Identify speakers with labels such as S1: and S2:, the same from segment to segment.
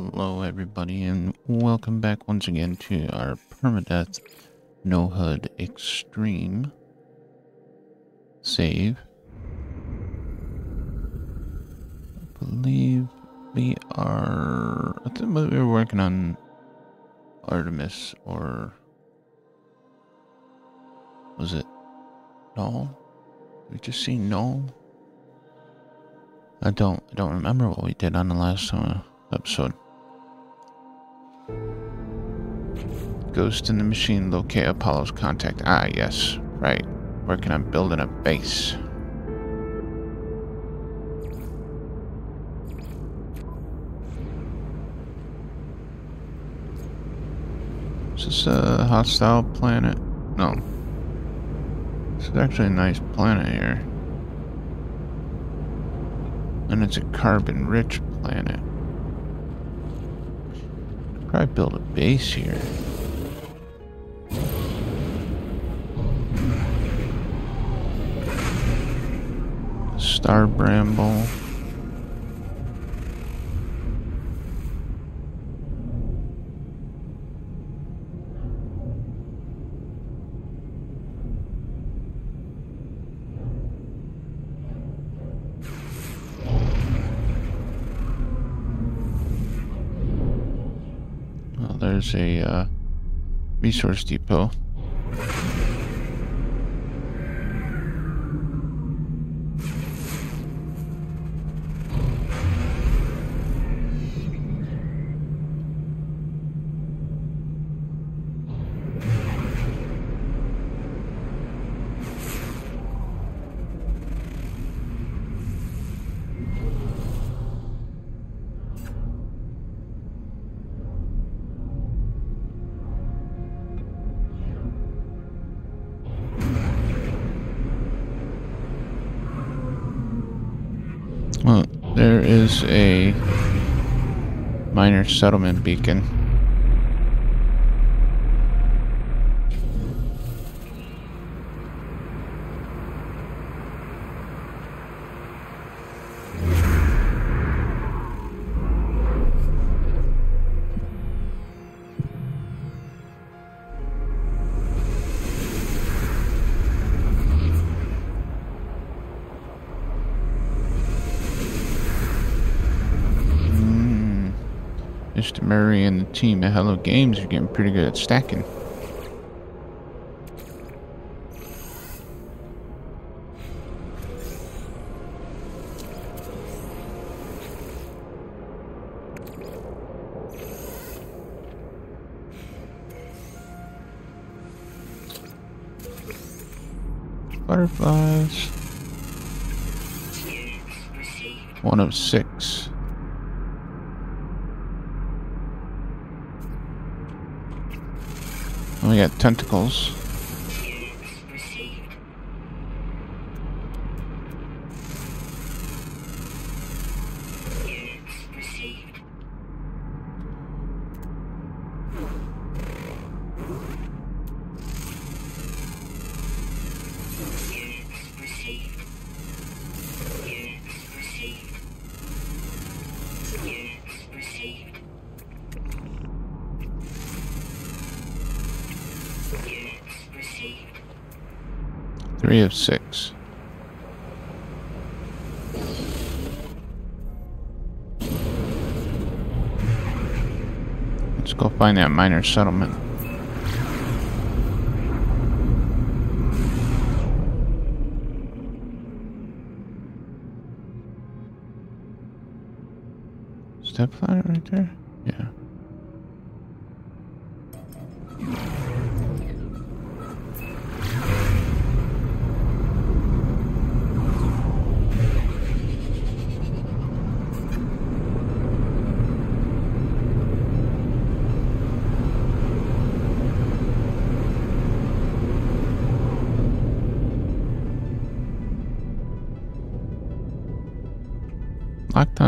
S1: Hello everybody and welcome back once again to our permadeath no HUD extreme save. I believe we are I think we were working on Artemis or was it Null? We just see Null? I don't I don't remember what we did on the last uh, episode. Ghost in the machine locate Apollo's contact. Ah yes, right. Working on building a base. Is this a hostile planet? No. This is actually a nice planet here. And it's a carbon-rich planet. Probably build a base here. Star Bramble. A uh, resource depot. Is a minor settlement beacon. Hello Games, you're getting pretty good at stacking. Butterflies. One of six. We got tentacles. Three of six. Let's go find that minor settlement. Step ladder right there?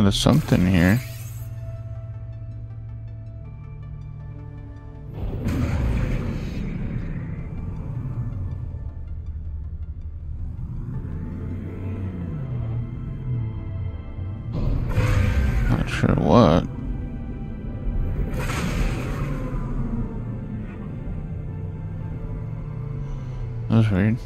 S1: onto something here. Not sure what. That's weird.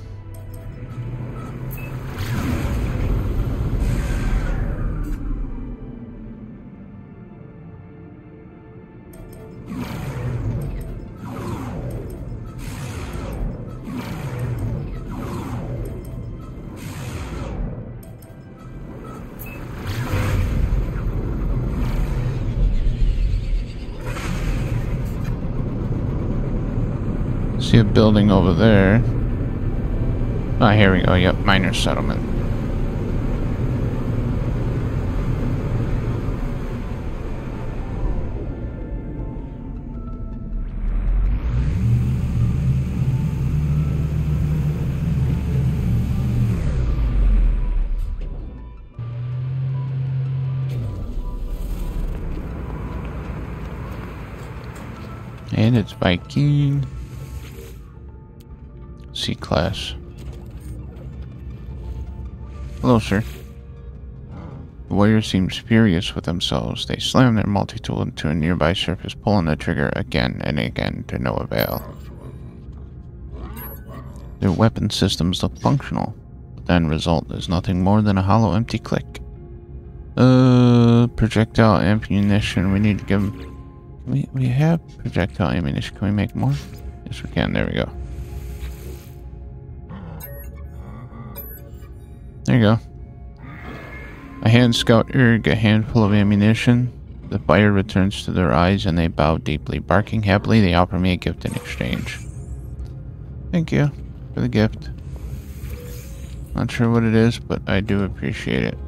S1: See a building over there. Ah, here we go. Yep, minor settlement. And it's Vy'keen. Class. Hello, sir. The warriors seem furious with themselves. They slam their multi-tool into a nearby surface, pulling the trigger again and again to no avail. Their weapon systems look functional, but the end result is nothing more than a hollow empty click. Uh, projectile ammunition. We need to give them... We, we have projectile ammunition. Can we make more? Yes, we can. There we go. There you go. A hand scout erg, a handful of ammunition. The fire returns to their eyes and they bow deeply. Barking happily, they offer me a gift in exchange. Thank you for the gift. Not sure what it is, but I do appreciate it.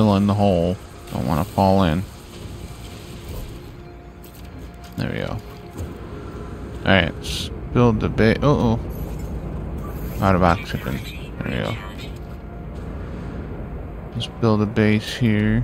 S1: Fill in the hole. Don't want to fall in. There we go. Alright, let's build the base. Uh oh. Out of oxygen. There we go. Let's build a base here.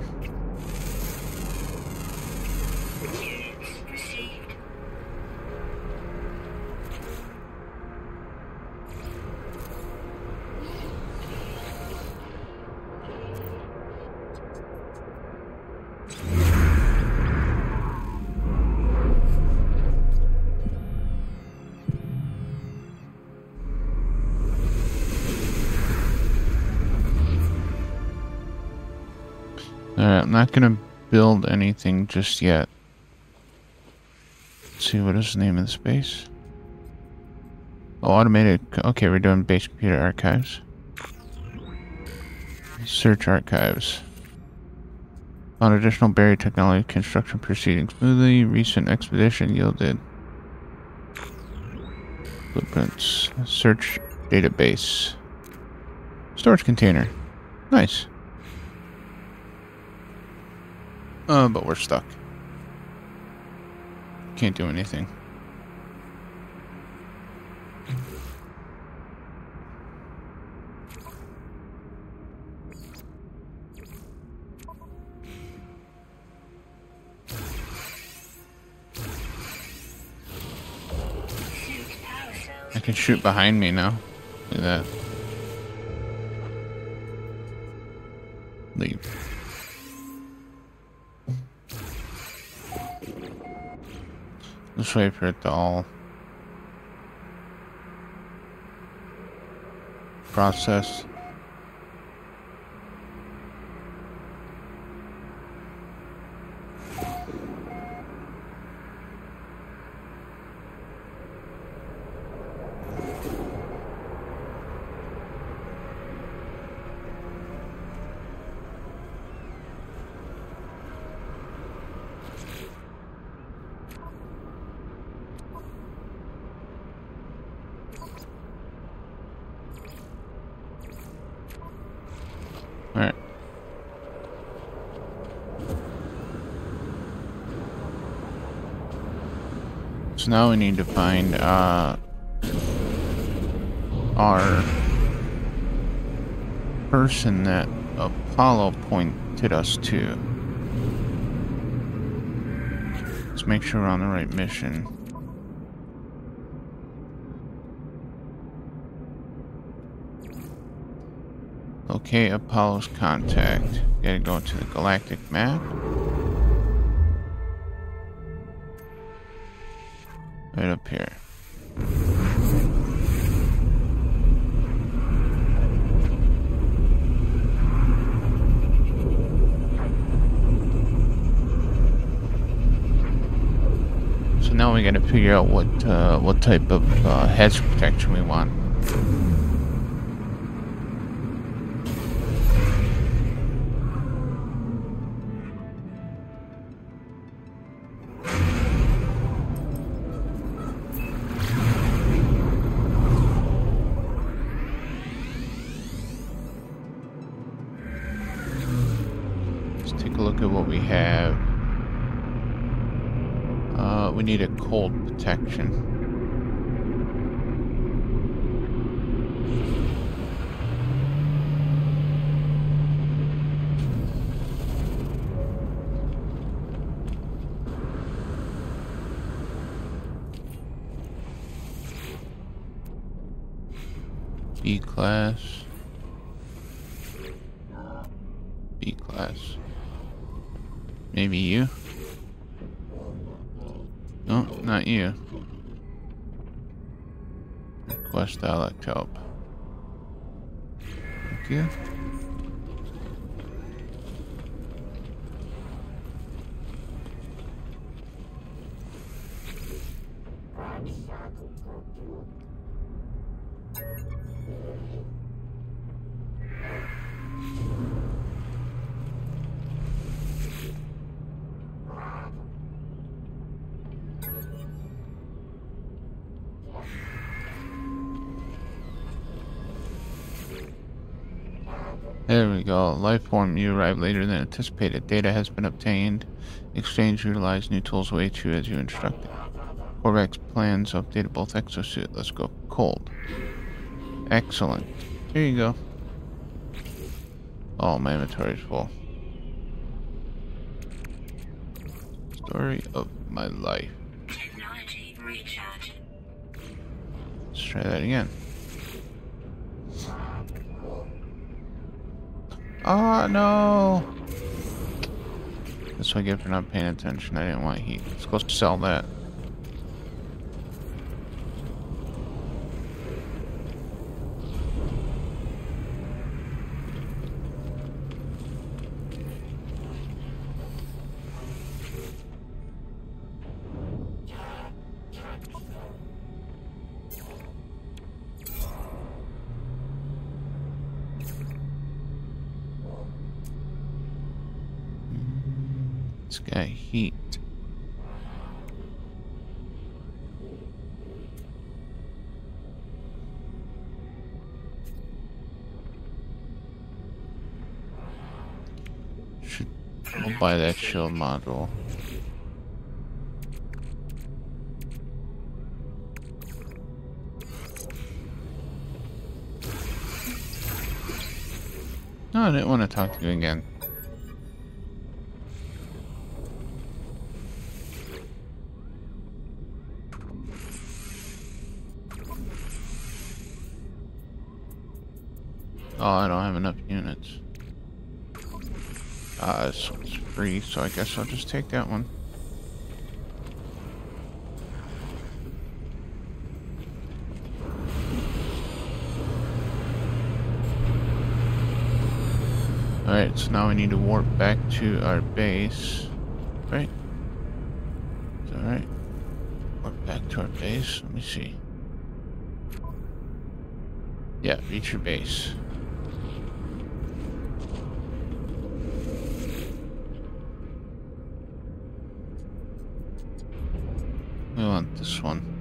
S1: Not gonna build anything just yet. Let's see, what is the name of the space? Oh, automated. Okay, we're doing base computer archives. Search archives. On additional buried technology construction proceeding smoothly. Recent expedition yielded blueprints. Search database. Storage container. Nice. Uh, but we're stuck. Can't do anything. I can shoot behind me now. Look at that. Leave. Let's wait for it to all process. Now we need to find uh, our person that Apollo pointed us to. Let's make sure we're on the right mission. Okay, Apollo's contact. Gotta go to the galactic map. Right up here. So now we gotta figure out what uh, what type of uh, hazard protection we want. Protection. B class. B class. Maybe you? Not you. Request dialect help. Thank you. Go. Lifeform, you arrived later than anticipated. Data has been obtained. Exchange utilized new tools await you as you instructed. Korvax plans updated both exosuit. Let's go cold. Excellent. Here you go. Oh, my inventory is full. Story of my life. Let's try that again. Oh, no. That's what I get for not paying attention. I didn't want heat. Let's go sell that. Shield module. No, I didn't want to talk to you again. So I guess I'll just take that one. Alright, so now we need to warp back to our base. Right? Alright. Warp back to our base. Let me see. Yeah, reach your base. We want one.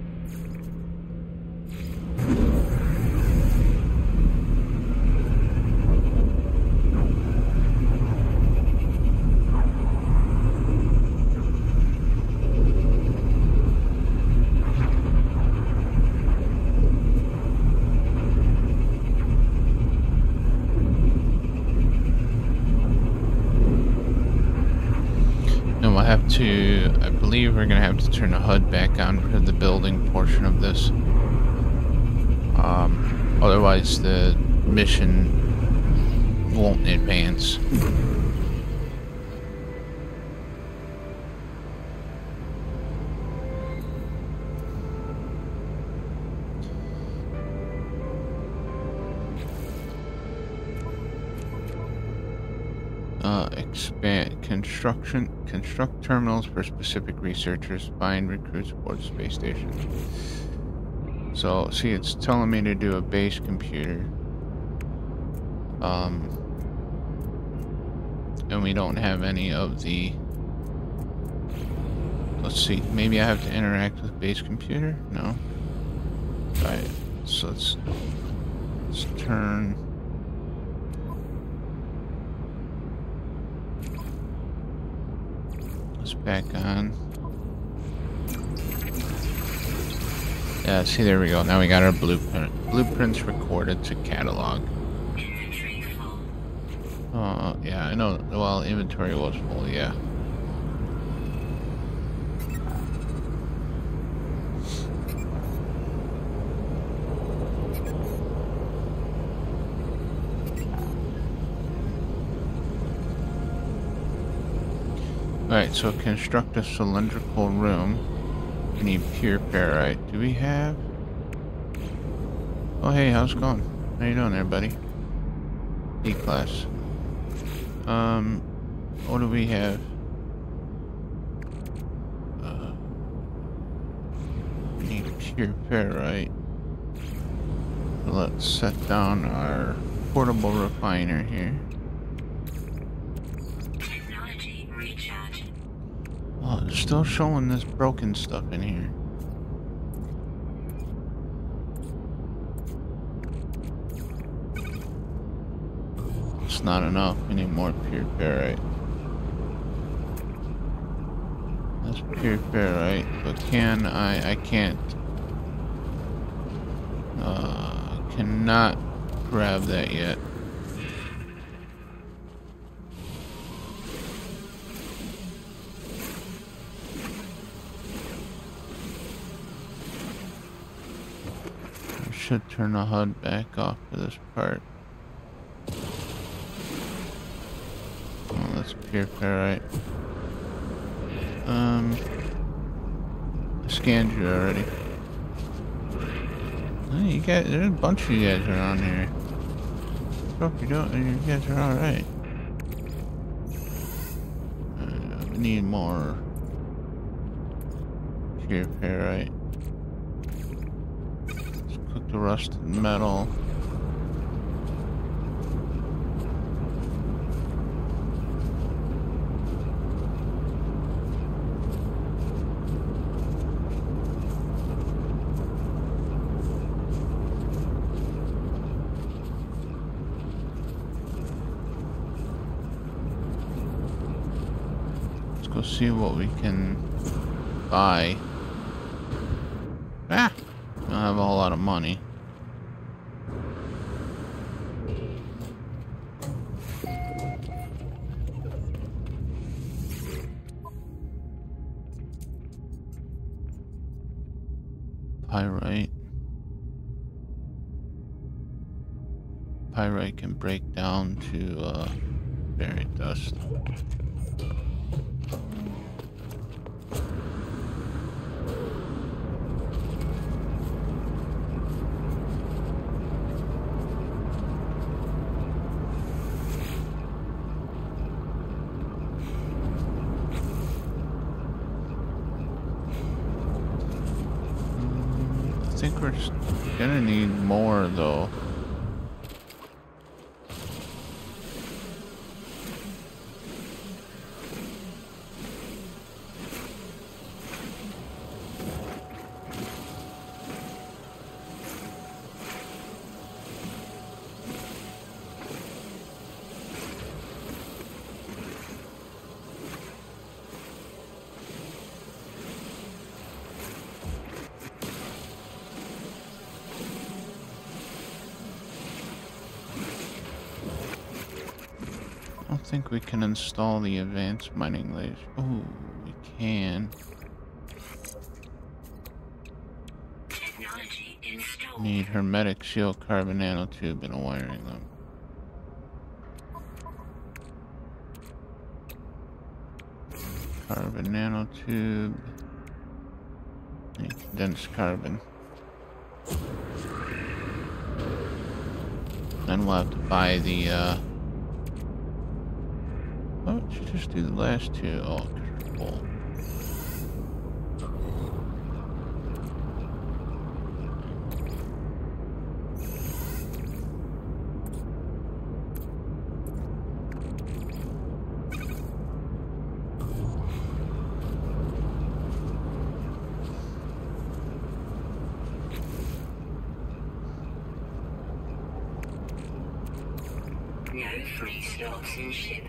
S1: to, I believe we're to have to turn the HUD back on for the building portion of this. Um, otherwise the mission won't advance. Uh, expand construction construct terminals for specific researchers find recruits aboard space station. So see it's telling me to do a base computer. Um and we don't have any of the let's see maybe I have to interact with base computer? No. All right so let's let's turn back on. Yeah, see, there we go. Now we got our blueprint. Blueprints recorded to catalog. Oh, yeah, I know. Well, inventory was full, yeah. Alright, so construct a cylindrical room. We need pure ferrite. Do we have... Oh, hey, how's it going? How you doing there, buddy? E-class. Um, what do we have? Uh, we need pure ferrite. Let's set down our portable refiner here. Still showing this broken stuff in here. It's not enough. We need more pure ferrite. That's pure ferrite, but can I? I can't. Uh, cannot grab that yet. Should turn the HUD back off for this part. Oh, that's pure ferrite. Um, I scanned you already. Hey, you guys, there's a bunch of you guys around here. Hope you don't, you guys are alright. Uh, we need more pure ferrite rusted metal. Let's go see what we can buy. Break down to uh, ferrite dust. I think we're gonna need more though. Think we can install the advanced mining laser. Oh, we can. Need hermetic shield carbon nanotube and a wiring loom. Carbon nanotube. Condensed carbon. Then we'll have to buy the, uh... Why don't you just do the last two? Oh, No free stops and ship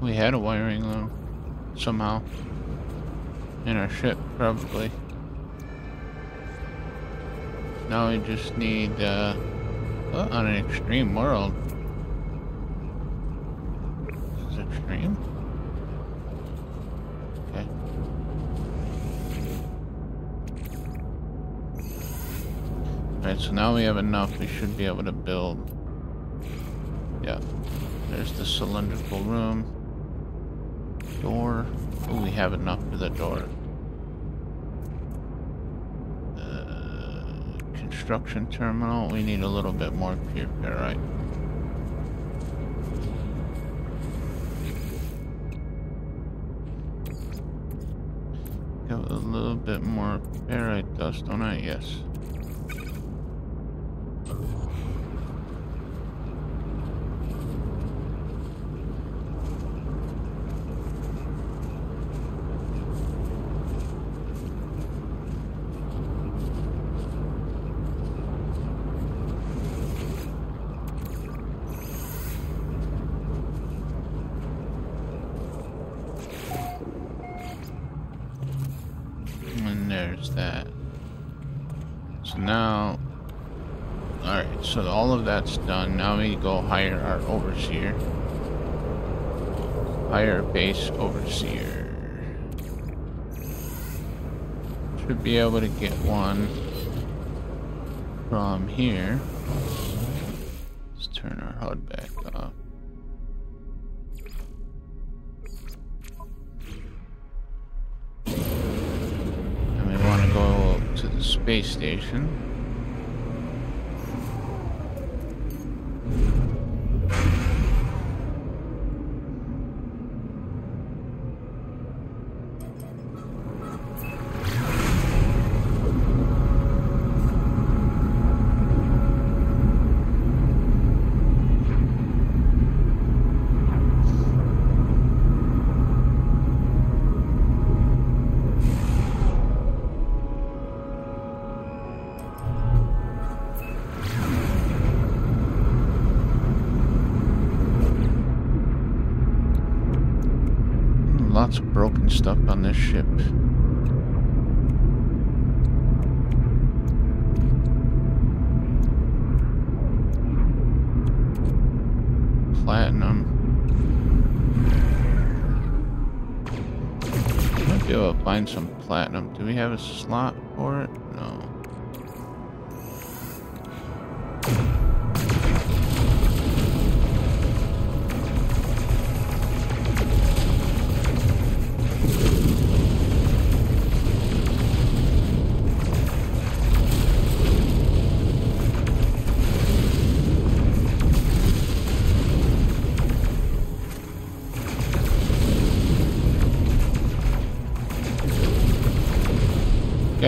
S1: We had a wiring loom somehow in our ship, probably. Now we just need, uh, oh, on an extreme world. This is extreme? Okay. Alright, so now we have enough, we should be able to build. Yeah. There's the cylindrical room. Door. Oh, we have enough for the door. Uh, construction terminal. We need a little bit more pure ferrite. Got a little bit more ferrite dust on it. Yes. There's that. So now, alright, so all of that's done. Now we go hire our overseer. Hire base overseer. Should be able to get one from here. Space station. stuff on this ship. Platinum. Might be able to find some platinum. Do we have a slot for it?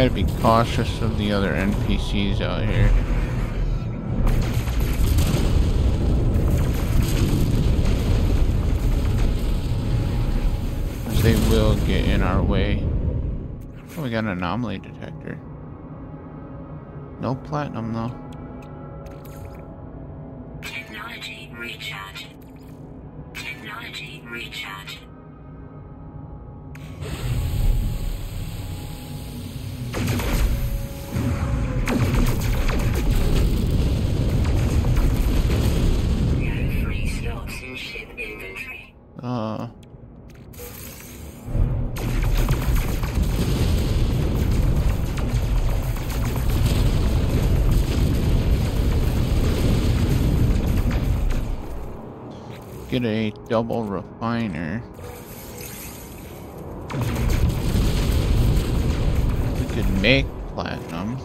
S1: Gotta be cautious of the other NPCs out here. They will get in our way. Oh, we got an anomaly detector. No platinum though.
S2: Technology recharge. Technology recharge.
S1: Get a double refiner. We could make platinum.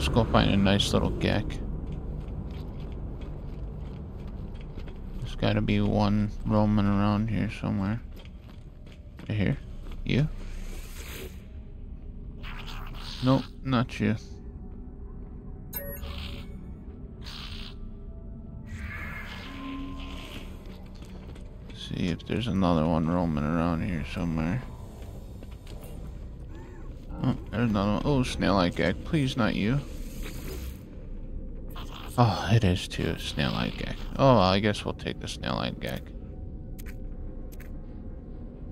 S1: Let's go find a nice little gek. There's gotta be one roaming around here somewhere. Right here? You? Nope, not you. See if there's another one roaming around here somewhere. Oh, there's another one. Oh, snail like gek. Please, not you. Oh, it is too. Snail-eye gek. Oh, I guess we'll take the snail-eye gek.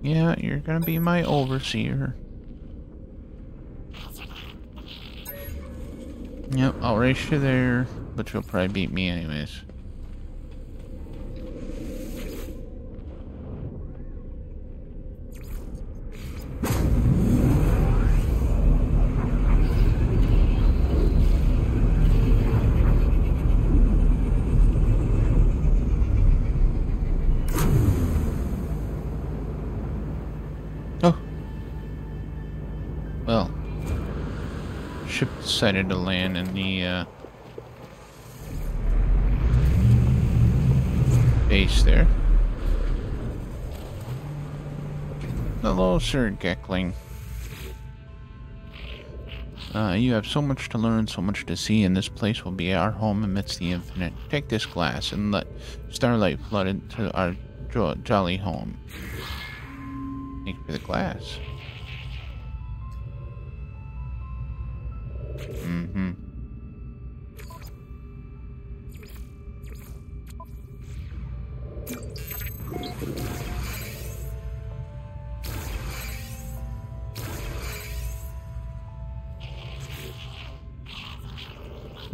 S1: Yeah, you're gonna be my overseer. Yep, I'll race you there, but you'll probably beat me anyways. Decided to land in the uh, base there. Hello, Sir Gekling. Uh, you have so much to learn, so much to see, and this place will be our home amidst the infinite. Take this glass and let starlight flood into our jo jolly home. Thank you for the glass.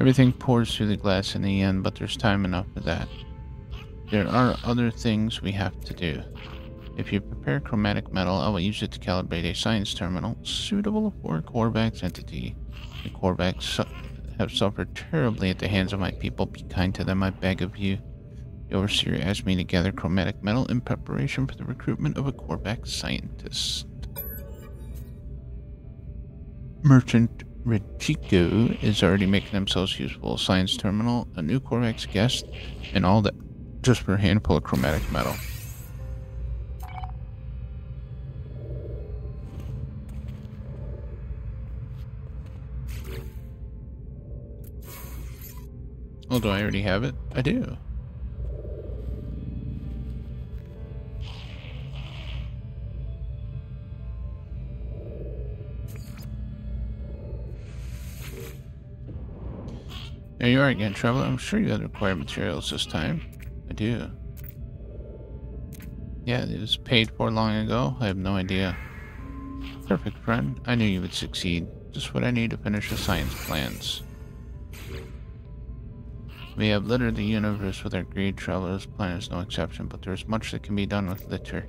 S1: Everything pours through the glass in the end, but there's time enough for that. There are other things we have to do. If you prepare chromatic metal, I will use it to calibrate a science terminal suitable for a Korvax entity. The Korvax su have suffered terribly at the hands of my people. Be kind to them, I beg of you. The Overseer asked me to gather chromatic metal in preparation for the recruitment of a Korvax scientist. Merchant Richiko is already making themselves useful. Science terminal, a new Korvax guest, and all that just for a handful of chromatic metal. Oh, do I already have it? I do. There you are again, Traveler. I'm sure you had required materials this time. I do. Yeah, it was paid for long ago. I have no idea. Perfect, friend. I knew you would succeed. Just what I need to finish the science plans. We have littered the universe with our greed. Traveler's plan is no exception, but there is much that can be done with litter.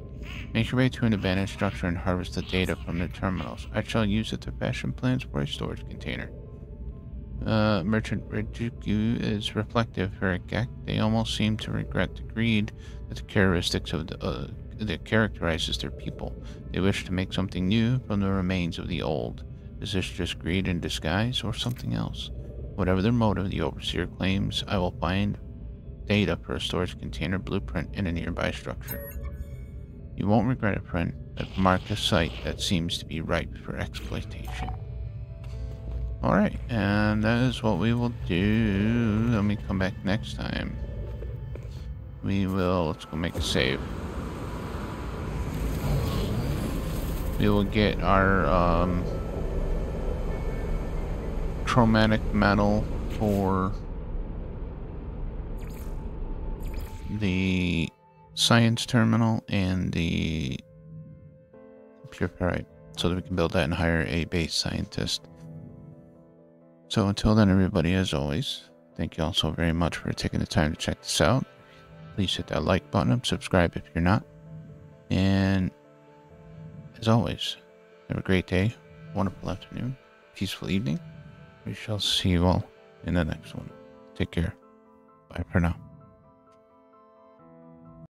S1: Make your way to an abandoned structure and harvest the data from the terminals. I shall use it to fashion plans for a storage container. Uh, Merchant Rejuku is reflective a Gek. They almost seem to regret the greed that the characteristics of the, uh, that characterizes their people. They wish to make something new from the remains of the old. Is this just greed in disguise or something else? Whatever their motive, the Overseer claims, I will find data for a storage container blueprint in a nearby structure. You won't regret it, friend. I've marked a site that seems to be ripe for exploitation. Alright, and that is what we will do. Let me come back next time. We will, let's go make a save. We will get our um, chromatic metal for the science terminal and the pure ferrite so that we can build that and hire a base scientist. So until then, everybody, as always, thank you all so very much for taking the time to check this out. Please hit that like button, subscribe if you're not. And as always, have a great day, wonderful afternoon, peaceful evening. We shall see you all in the next one. Take care. Bye for now.